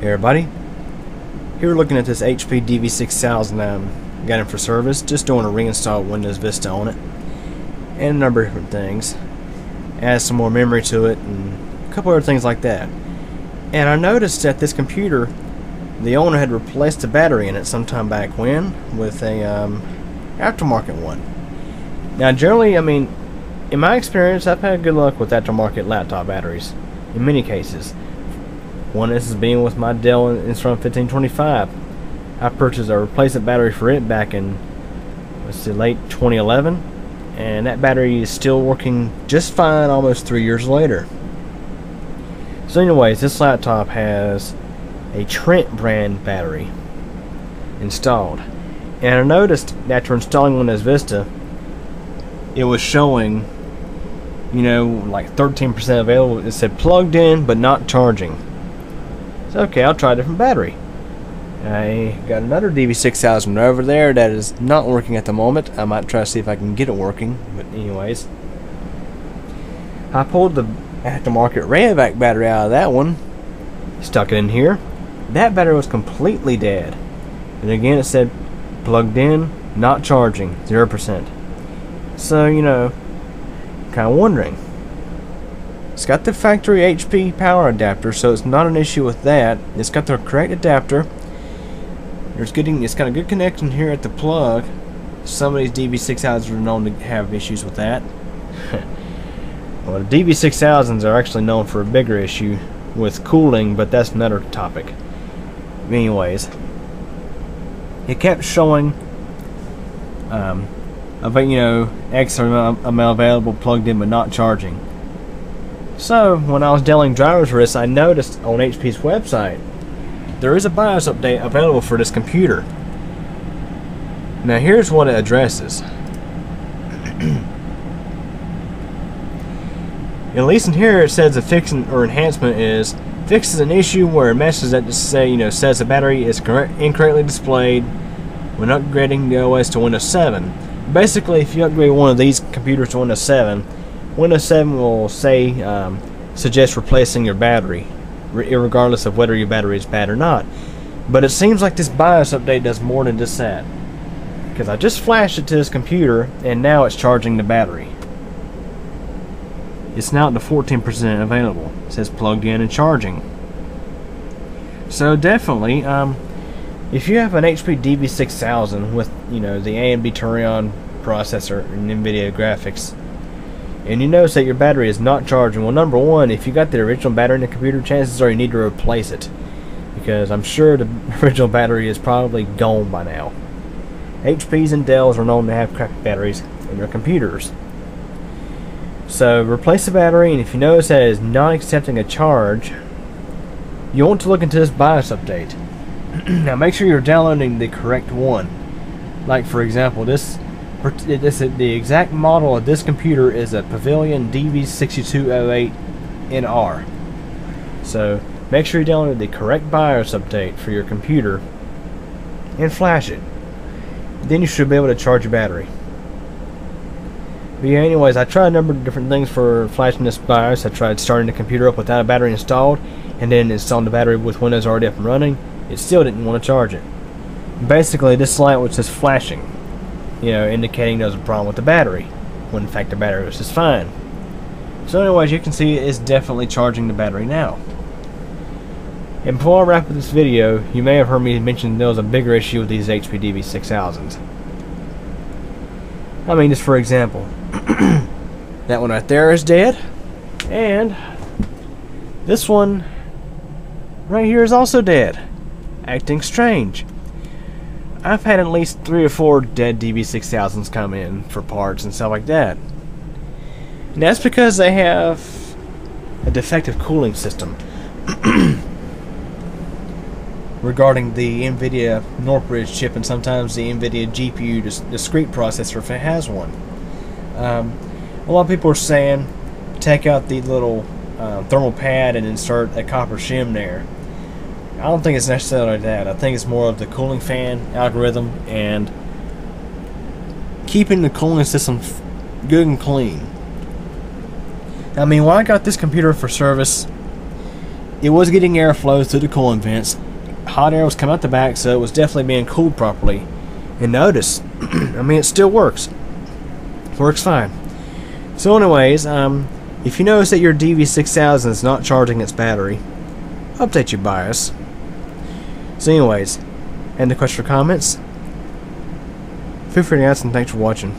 Hey everybody, here we're looking at this HP DV6000 um, got in for service, just doing a reinstall Windows Vista on it, and a number of different things. Add some more memory to it, and a couple other things like that. And I noticed that this computer, the owner had replaced the battery in it sometime back when with a um, aftermarket one. Now generally, I mean, in my experience, I've had good luck with aftermarket laptop batteries, in many cases. One is being with my Dell Inspiron 1525. I purchased a replacement battery for it back in let's see, late 2011, and that battery is still working just fine almost three years later. So, anyways, this laptop has a Trent brand battery installed, and I noticed after installing Windows Vista, it was showing, you know, like 13% available. It said plugged in but not charging. So okay, I'll try a different battery. I got another DV6000 over there that is not working at the moment. I might try to see if I can get it working. But anyways, I pulled the aftermarket Rayovac battery out of that one, stuck it in here. That battery was completely dead. And again, it said plugged in, not charging, 0%. So, you know, kind of wondering it's got the factory HP power adapter, so it's not an issue with that. It's got the correct adapter. There's getting it's got a good connection here at the plug. Some of these DV6000s are known to have issues with that. well, the DV6000s are actually known for a bigger issue with cooling, but that's another topic. Anyways, it kept showing um, about you know X amount available plugged in but not charging. So, when I was dealing driver's risk, I noticed on HP's website there is a BIOS update available for this computer. Now, here's what it addresses. At least in here, it says the fix or enhancement is fixes an issue where a message that say you know says the battery is incorrectly displayed when upgrading the OS to Windows 7. Basically, if you upgrade one of these computers to Windows 7, Windows 7 will say um, suggest replacing your battery, regardless of whether your battery is bad or not. But it seems like this BIOS update does more than just that. Because I just flashed it to this computer, and now it's charging the battery. It's now at the 14% available. It says plugged in and charging. So definitely, um, if you have an HP DV6000 with, you know, the AMD Turion processor and NVIDIA graphics, and you notice that your battery is not charging, well, number one, if you got the original battery in the computer, chances are you need to replace it. Because I'm sure the original battery is probably gone by now. HPs and Dells are known to have crappy batteries in their computers. So replace the battery, and if you notice that it is not accepting a charge, you want to look into this BIOS update. now make sure you're downloading the correct one. Like for example, this this, the exact model of this computer is a Pavilion DV6208NR. So make sure you download the correct BIOS update for your computer and flash it. Then you should be able to charge your battery. But yeah, anyways, I tried a number of different things for flashing this BIOS. I tried starting the computer up without a battery installed, and then installing the battery with Windows already up and running. It still didn't want to charge it. Basically, this light was just flashing you know, indicating there's a problem with the battery, when in fact the battery was just fine. So anyways, you can see it's definitely charging the battery now. And before I wrap up this video, you may have heard me mention there was a bigger issue with these HP DV6000s. I mean, just for example, that one right there is dead, and this one right here is also dead, acting strange. I've had at least three or four dead DV6000s come in for parts and stuff like that. And that's because they have a defective cooling system. Regarding the NVIDIA Northbridge chip and sometimes the NVIDIA GPU discrete processor if it has one. Um, a lot of people are saying take out the little uh, thermal pad and insert a copper shim there. I don't think it's necessarily that. I think it's more of the cooling fan algorithm and keeping the cooling system good and clean. I mean, when I got this computer for service, it was getting airflow through the cooling vents. Hot air was coming out the back, so it was definitely being cooled properly. And notice, I mean, it still works. Works fine. So, anyways, um, if you notice that your DV6000 is not charging its battery, update your BIOS. So, anyways, any questions or comments? Feel free to ask, and thanks for watching.